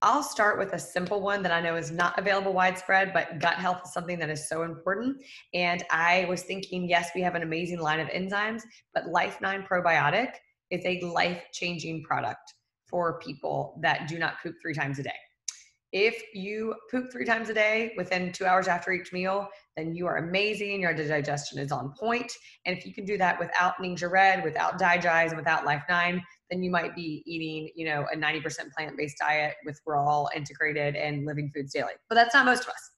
I'll start with a simple one that I know is not available widespread, but gut health is something that is so important. And I was thinking, yes, we have an amazing line of enzymes, but Life9 Probiotic is a life changing product for people that do not poop three times a day. If you poop three times a day within two hours after each meal, then you are amazing. Your digestion is on point. And if you can do that without Ningxia Red, without DiGize, and without Life9, then you might be eating, you know, a 90% plant-based diet with raw, integrated, and living foods daily. But that's not most of us.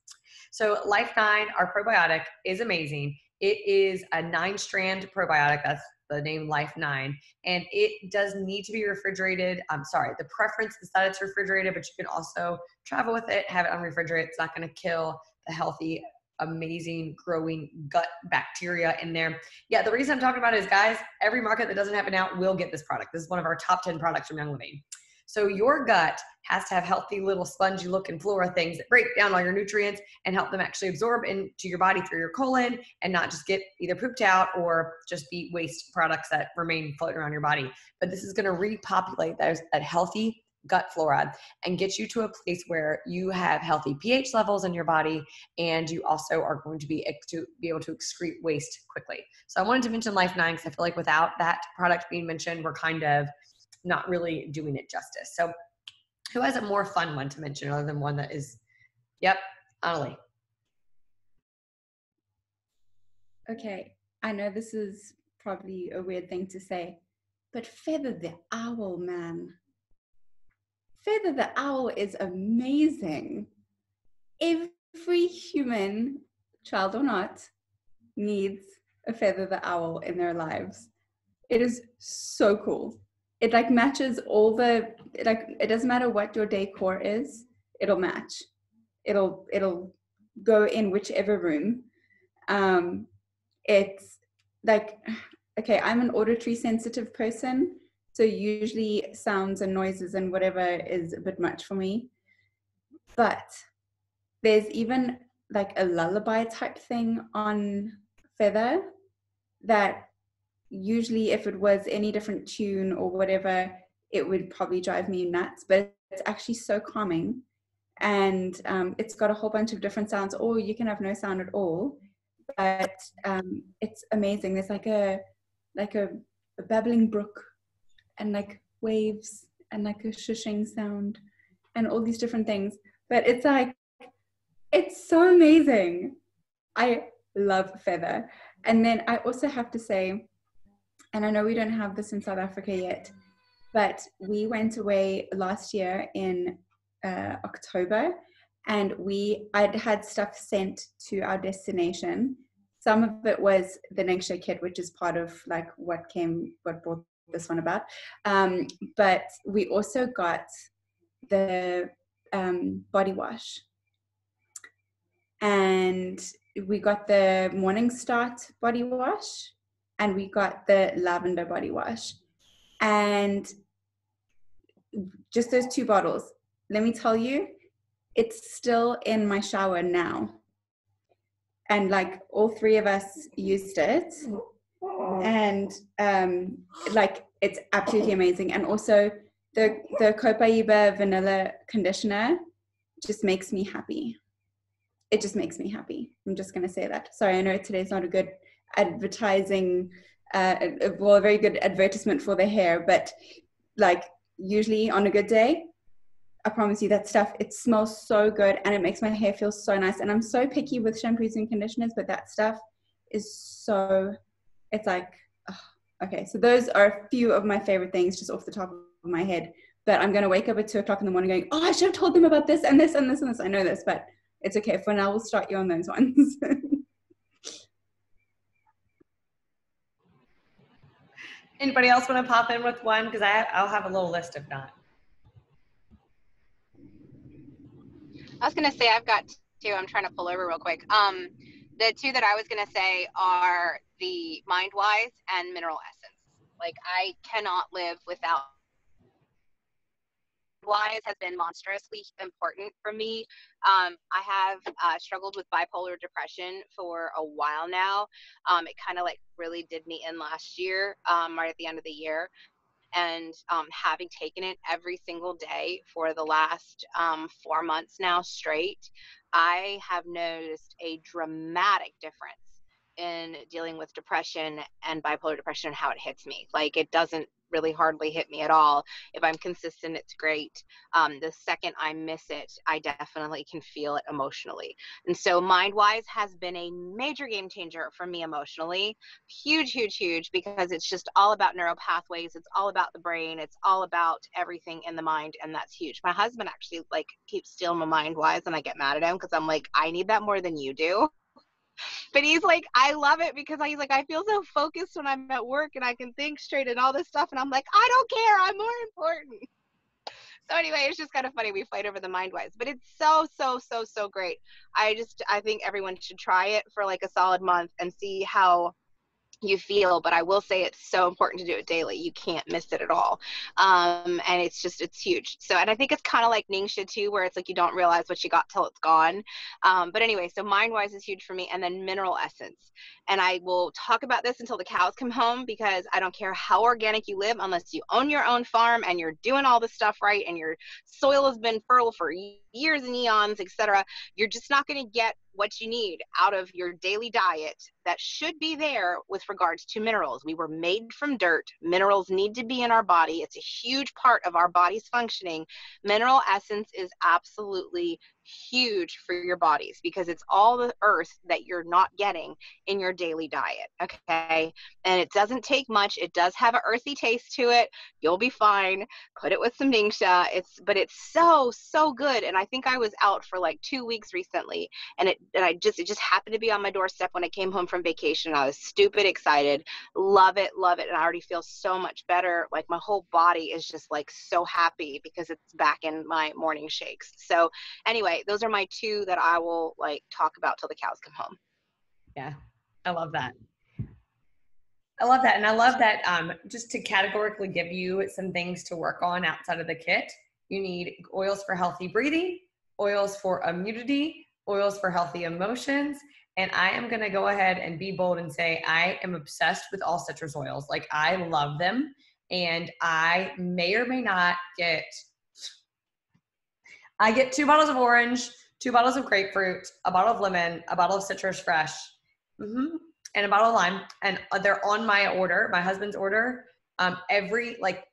So Life9, our probiotic, is amazing. It is a nine-strand probiotic. That's the name Life9, and it does need to be refrigerated. I'm sorry, the preference is that it's refrigerated, but you can also travel with it, have it unrefrigerated. It's not going to kill the healthy amazing growing gut bacteria in there. Yeah, the reason I'm talking about is guys, every market that doesn't have it now will get this product. This is one of our top 10 products from Young Living. So your gut has to have healthy little spongy looking flora things that break down all your nutrients and help them actually absorb into your body through your colon and not just get either pooped out or just be waste products that remain floating around your body. But this is going to repopulate those that healthy gut flora and get you to a place where you have healthy pH levels in your body and you also are going to be to be able to excrete waste quickly. So I wanted to mention Life9 because I feel like without that product being mentioned, we're kind of not really doing it justice. So who has a more fun one to mention other than one that is, yep, Annalie. Okay, I know this is probably a weird thing to say, but Feather the Owl, man. Feather the Owl is amazing. Every human, child or not, needs a Feather the Owl in their lives. It is so cool it like matches all the like it doesn't matter what your decor is it'll match. It'll it'll go in whichever room. Um it's like okay i'm an auditory sensitive person so usually sounds and noises and whatever is a bit much for me. But there's even like a lullaby type thing on feather that usually if it was any different tune or whatever it would probably drive me nuts but it's actually so calming. And um, it's got a whole bunch of different sounds. Or you can have no sound at all but um, it's amazing. There's like a like a, a babbling brook and like waves and like a shushing sound and all these different things. But it's like it's so amazing. I love feather. And then i also have to say and I know we don't have this in South Africa yet, but we went away last year in uh, October and we I'd had stuff sent to our destination some of it was the Ningxia kit, which is part of like what came, what brought this one about. Um, but we also got the um, body wash. And we got the Morning Start body wash and we got the lavender body wash. And just those two bottles, let me tell you, it's still in my shower now. And like all three of us used it. And um, like it's absolutely amazing. And also the the Copaiba vanilla conditioner just makes me happy. It just makes me happy. I'm just gonna say that. Sorry, I know today's not a good advertising, uh, well, a very good advertisement for the hair, but like usually on a good day, I promise you that stuff, it smells so good and it makes my hair feel so nice. And I'm so picky with shampoos and conditioners, but that stuff is so, it's like, okay. So those are a few of my favorite things just off the top of my head. But I'm going to wake up at two o'clock in the morning going, oh, I should have told them about this and this and this and this. I know this, but it's okay. For now, we'll start you on those ones. Anybody else want to pop in with one? Because I I'll have a little list if not. I was gonna say I've got two. I'm trying to pull over real quick. Um, the two that I was gonna say are the Mindwise and Mineral Essence. Like I cannot live without wise has been monstrously important for me. Um, I have uh, struggled with bipolar depression for a while now. Um, it kind of like really did me in last year, um, right at the end of the year. And um, having taken it every single day for the last um, four months now straight, I have noticed a dramatic difference in dealing with depression and bipolar depression and how it hits me. Like it doesn't really hardly hit me at all. If I'm consistent, it's great. Um, the second I miss it, I definitely can feel it emotionally. And so, MindWise has been a major game changer for me emotionally. Huge, huge, huge, because it's just all about neural pathways. It's all about the brain. It's all about everything in the mind, and that's huge. My husband actually like keeps stealing my MindWise, and I get mad at him because I'm like, I need that more than you do but he's like, I love it because he's like, I feel so focused when I'm at work and I can think straight and all this stuff. And I'm like, I don't care. I'm more important. So anyway, it's just kind of funny. We fight over the Mindwise, but it's so, so, so, so great. I just, I think everyone should try it for like a solid month and see how you feel but i will say it's so important to do it daily. You can't miss it at all. Um, and it's just it's huge. So and i think it's kind of like ningxia too where it's like you don't realize what you got till it's gone. Um, but anyway so mind wise is huge for me and then mineral essence. And i will talk about this until the cows come home because i don't care how organic you live unless you own your own farm and you're doing all this stuff right and your soil has been fertile for and eons etc you're just not going to get what you need out of your daily diet that should be there with regards to minerals. We were made from dirt. Minerals need to be in our body. It's a huge part of our body's functioning. Mineral essence is absolutely huge for your bodies because it's all the earth that you're not getting in your daily diet. Okay. And it doesn't take much. It does have an earthy taste to it. You'll be fine. Put it with some Ningxia. It's but it's so, so good. And I think I was out for like two weeks recently and it and I just it just happened to be on my doorstep when I came home from vacation. I was stupid excited. Love it, love it. And I already feel so much better. Like my whole body is just like so happy because it's back in my morning shakes. So anyway, those are my two that I will like talk about till the cows come home. Yeah, I love that. I love that. And I love that um, just to categorically give you some things to work on outside of the kit, you need oils for healthy breathing, oils for immunity, oils for healthy emotions. And I am going to go ahead and be bold and say I am obsessed with all citrus oils. Like I love them. And I may or may not get I get two bottles of orange, two bottles of grapefruit, a bottle of lemon, a bottle of citrus fresh, mm-hmm, and a bottle of lime. And uh, they're on my order, my husband's order, um, every like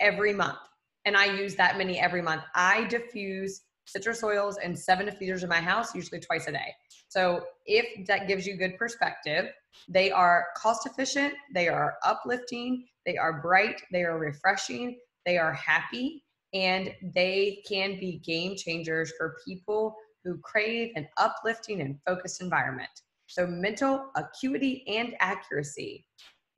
every month. And I use that many every month. I diffuse citrus oils and seven diffusers in my house, usually twice a day. So if that gives you good perspective, they are cost efficient, they are uplifting, they are bright, they are refreshing, they are happy, and they can be game changers for people who crave an uplifting and focused environment. So, mental acuity and accuracy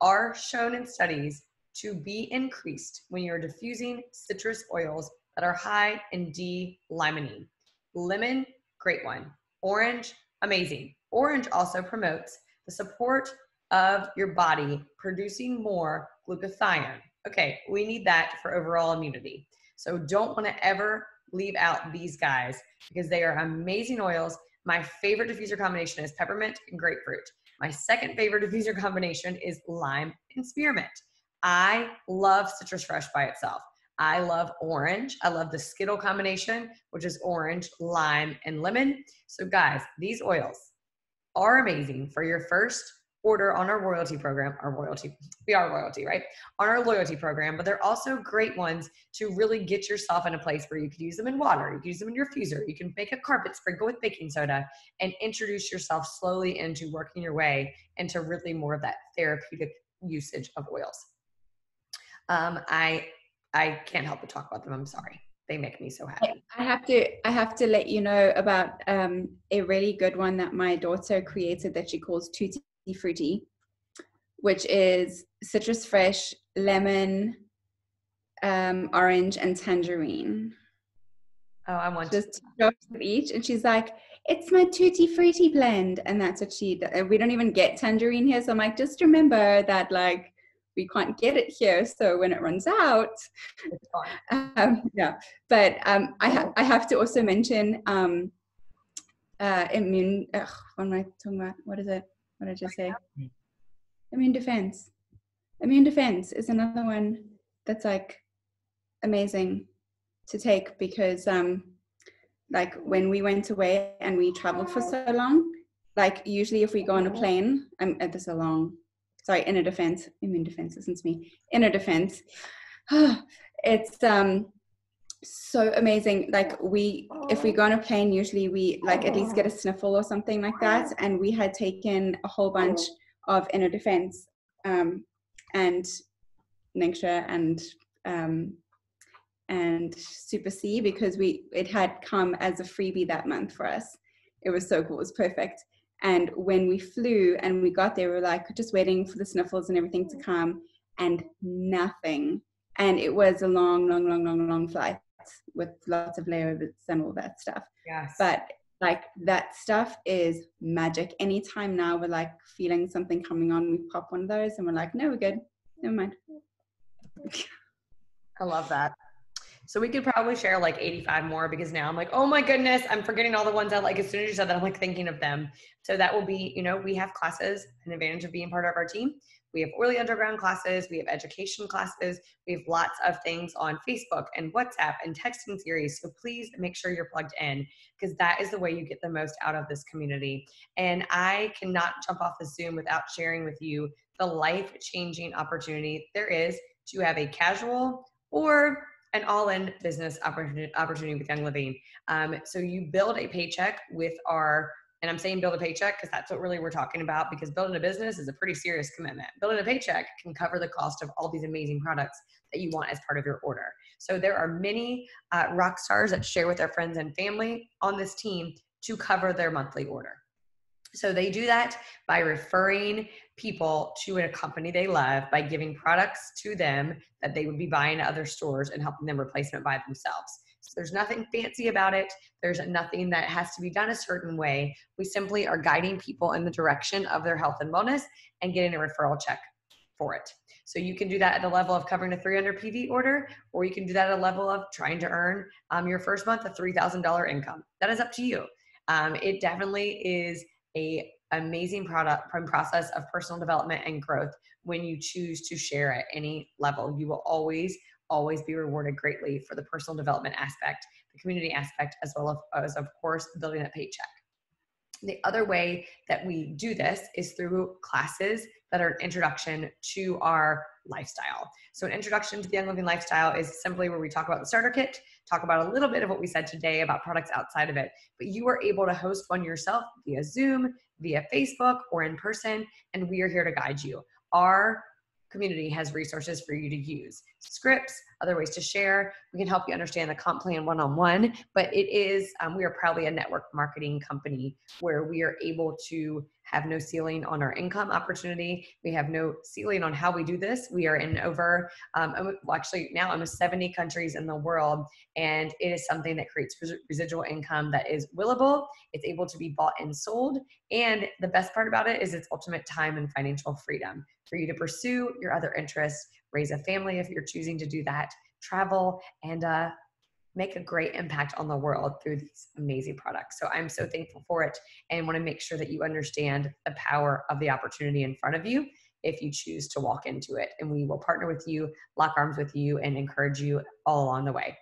are shown in studies to be increased when you're diffusing citrus oils that are high in D limonene. Lemon, great one. Orange, amazing. Orange also promotes the support of your body producing more glutathione. Okay, we need that for overall immunity. So don't want to ever leave out these guys because they are amazing oils. My favorite diffuser combination is peppermint and grapefruit. My second favorite diffuser combination is lime and spearmint. I love citrus fresh by itself. I love orange. I love the Skittle combination, which is orange, lime, and lemon. So, guys, these oils are amazing for your first order on our royalty program, our royalty, we are royalty, right? On our loyalty program, but they're also great ones to really get yourself in a place where you can use them in water, you can use them in your fuser, you can make a carpet sprinkle with baking soda and introduce yourself slowly into working your way into really more of that therapeutic usage of oils. Um, I I can't help but talk about them. I'm sorry. They make me so happy. I have to I have to let you know about um, a really good one that my daughter created that she calls Tutti Frutti, which is citrus fresh, lemon, um, orange, and tangerine. Oh, I want just two drops of each, and she's like, "It's my tutti frutti blend," and that's what she. Does. We don't even get tangerine here, so I'm like, just remember that, like, we can't get it here. So when it runs out, um, yeah. But um, I, ha- I have to also mention um, uh, immune. Ugh, what am I talking about? What is it? What did I just say? Immune defense. Immune defense is another one that's like amazing to take because um, like when we went away and we traveled for so long, like usually if we go on a plane, I'm at this a long sorry, inner defense, immune defense, listen to me, inner defense. it's um so amazing. Like we, if we go on a plane, usually we like at least get a sniffle or something like that. And we had taken a whole bunch of inner defense um, and Ningxia and um, and Super C because we it had come as a freebie that month for us. It was so cool. It was perfect. And when we flew and we got there, we were like just waiting for the sniffles and everything to come, and nothing. And it was a long, long, long, long, long flight with lots of layovers and all that stuff. Yes. But like that stuff is magic. Anytime now we're like feeling something coming on, we pop one of those and we're like, no, we're good. Never mind. I love that. So we could probably share like 85 more because now I'm like, oh my goodness, I'm forgetting all the ones I like. As soon as you said that, I'm like thinking of them. So that will be, you know, we have classes, an advantage of being part of our team. We have early underground classes, we have education classes, we have lots of things on Facebook and WhatsApp and texting series. So please make sure you're plugged in because that is the way you get the most out of this community. And I cannot jump off the Zoom without sharing with you the life changing opportunity there is to have a casual or an all-in business opportunity, opportunity with Young Living. Um, so you build a paycheck with our, and I'm saying build a paycheck because that's what really we're talking about. Because building a business is a pretty serious commitment. Building a paycheck can cover the cost of all these amazing products that you want as part of your order. So there are many uh, rock stars that share with their friends and family on this team to cover their monthly order. So they do that by referring people to a company they love by giving products to them that they would be buying at other stores and helping them replacement buy themselves. There's nothing fancy about it. There's nothing that has to be done a certain way. We simply are guiding people in the direction of their health and wellness and getting a referral check for it. So you can do that at the level of covering a 300 PV order, or you can do that at a level of trying to earn um, your first month a $3,000 income. That is up to you. Um, it definitely is a amazing product process of personal development and growth when you choose to share at any level you will always always be rewarded greatly for the personal development aspect the community aspect as well as of course building a paycheck the other way that we do this is through classes that are an introduction to our lifestyle. So, an introduction to the Young Living lifestyle is simply where we talk about the starter kit, talk about a little bit of what we said today about products outside of it. But you are able to host one yourself via Zoom, via Facebook, or in person, and we are here to guide you. Our community has resources for you to use. Scripts other ways to share. We can help you understand the comp plan one-on-one but it is um, we are probably a network marketing company where we are able to have no ceiling on our income opportunity. We have no ceiling on how we do this. We are in over, um, actually now almost 70 countries in the world, and it is something that creates residual income that is willable. It's able to be bought and sold. And the best part about it is it's ultimate time and financial freedom for you to pursue your other interests, raise a family if you're choosing to do that, travel, and uh, make a great impact on the world through these amazing products. So I'm so thankful for it and want to make sure that you understand the power of the opportunity in front of you if you choose to walk into it. And we will partner with you, lock arms with you, and encourage you all along the way.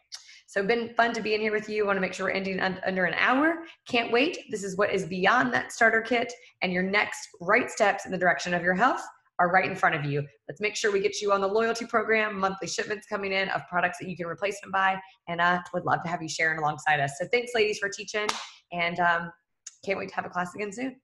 So been fun to be in here with you. want to make sure we're ending under an hour. Can't wait. This is what is beyond that starter kit and your next right steps in the direction of your health are right in front of you. Let's make sure we get you on the loyalty program, monthly shipments coming in of products that you can replace them by. and uh, would love to have you sharing alongside us. So thanks, ladies, for teaching, and um, can't wait to have a class again soon.